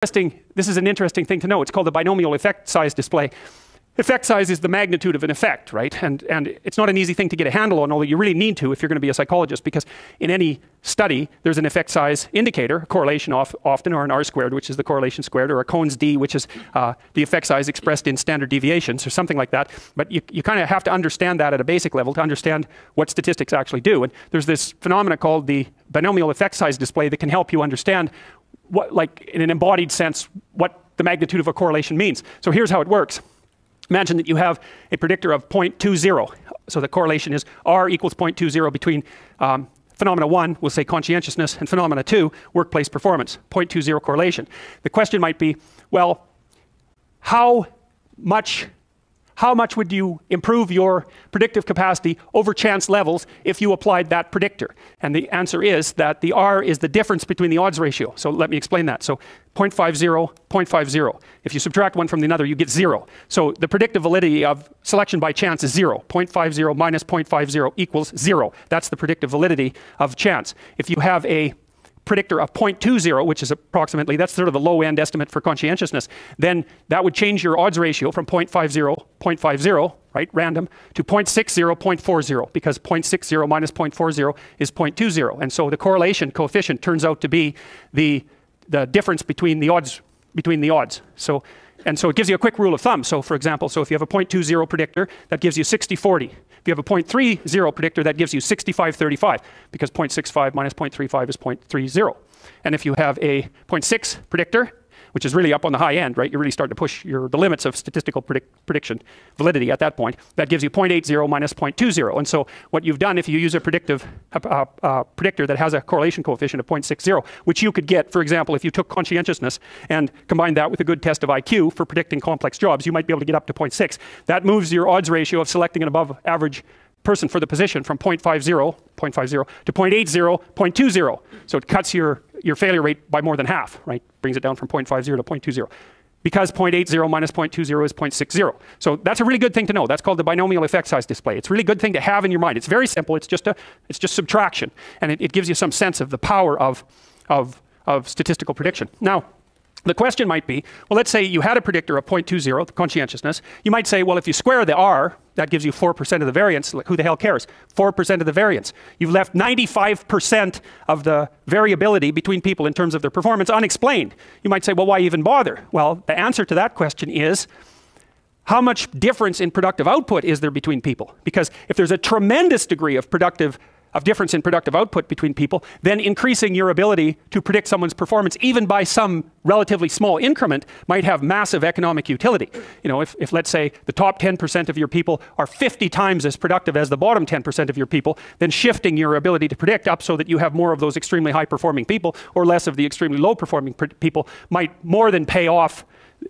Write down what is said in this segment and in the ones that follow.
this is an interesting thing to know. It's called the binomial effect size display. Effect size is the magnitude of an effect, right? And, and it's not an easy thing to get a handle on, although you really need to if you're going to be a psychologist, because in any study, there's an effect size indicator, a correlation often, or an R squared, which is the correlation squared, or a Cohen's d, which is uh, the effect size expressed in standard deviations, or something like that. But you, you kind of have to understand that at a basic level to understand what statistics actually do. And there's this phenomena called the binomial effect size display that can help you understand what, like in an embodied sense, what the magnitude of a correlation means. So here's how it works. Imagine that you have a predictor of 0.20. So the correlation is R equals 0.20 between um, phenomena one, we'll say conscientiousness, and phenomena two, workplace performance, 0.20 correlation. The question might be, well, how much how much would you improve your predictive capacity over chance levels if you applied that predictor? And the answer is that the R is the difference between the odds ratio. So let me explain that. So 0.50, 0.50. If you subtract one from the other, you get zero. So the predictive validity of selection by chance is zero. 0.50 minus 0.50 equals zero. That's the predictive validity of chance. If you have a predictor of 0.20, which is approximately, that's sort of the low end estimate for conscientiousness, then that would change your odds ratio from 0.50, 0.50, right, random, to 0.60, 0.40, because 0.60 minus 0.40 is 0.20. And so the correlation coefficient turns out to be the, the difference between the odds, between the odds. So, and so it gives you a quick rule of thumb. So for example, so if you have a 0.20 predictor, that gives you 60-40. If you have a 0.30 predictor, that gives you 65-35 because 0.65 minus 0.35 is 0.30. And if you have a 0.6 predictor, which is really up on the high end, right? You're really starting to push your, the limits of statistical predict, prediction validity at that point. That gives you 0.80 minus 0.20. And so what you've done if you use a predictive uh, uh, predictor that has a correlation coefficient of 0.60, which you could get, for example, if you took conscientiousness and combined that with a good test of IQ for predicting complex jobs, you might be able to get up to 0.6. That moves your odds ratio of selecting an above average person for the position from 0.50, 0.50 to 0.80, 0.20. So it cuts your, your failure rate by more than half, right? Brings it down from 0.50 to 0.20. Because 0.80 minus 0.20 is 0.60. So that's a really good thing to know. That's called the binomial effect size display. It's a really good thing to have in your mind. It's very simple. It's just, a, it's just subtraction. And it, it gives you some sense of the power of, of, of statistical prediction. Now, the question might be, well, let's say you had a predictor of 0.20, the conscientiousness. You might say, well, if you square the R, that gives you 4% of the variance. Who the hell cares? 4% of the variance. You've left 95% of the variability between people in terms of their performance unexplained. You might say, well, why even bother? Well, the answer to that question is, how much difference in productive output is there between people? Because if there's a tremendous degree of productive of difference in productive output between people, then increasing your ability to predict someone's performance, even by some relatively small increment, might have massive economic utility. You know, if, if let's say the top 10% of your people are 50 times as productive as the bottom 10% of your people, then shifting your ability to predict up so that you have more of those extremely high performing people or less of the extremely low performing people might more than pay off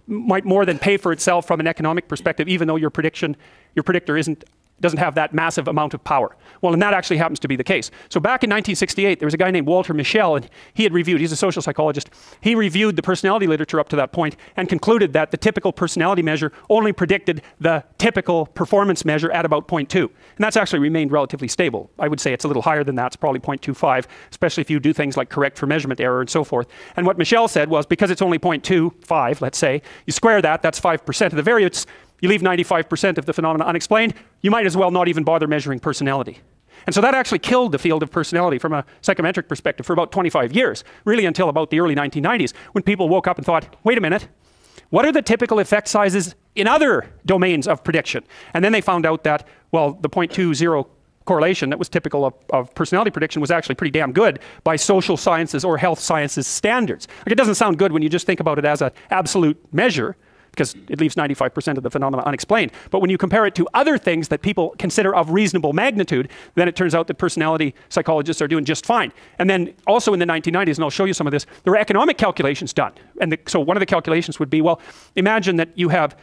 might more than pay for itself from an economic perspective, even though your prediction, your predictor isn't doesn't have that massive amount of power. Well, and that actually happens to be the case. So back in 1968, there was a guy named Walter Mischel, and he had reviewed, he's a social psychologist, he reviewed the personality literature up to that point and concluded that the typical personality measure only predicted the typical performance measure at about 0.2. And that's actually remained relatively stable. I would say it's a little higher than that, it's probably 0.25, especially if you do things like correct for measurement error and so forth. And what Mischel said was because it's only 0.25, let's say, you square that, that's 5% of the variance, you leave 95% of the phenomena unexplained, you might as well not even bother measuring personality. And so that actually killed the field of personality from a psychometric perspective for about 25 years, really until about the early 1990s, when people woke up and thought, wait a minute, what are the typical effect sizes in other domains of prediction? And then they found out that, well, the 0.20 correlation that was typical of, of, personality prediction was actually pretty damn good by social sciences or health sciences standards. Like it doesn't sound good when you just think about it as an absolute measure, because it leaves 95% of the phenomena unexplained. But when you compare it to other things that people consider of reasonable magnitude, then it turns out that personality psychologists are doing just fine. And then also in the 1990s, and I'll show you some of this, there were economic calculations done. And the, so one of the calculations would be, well, imagine that you have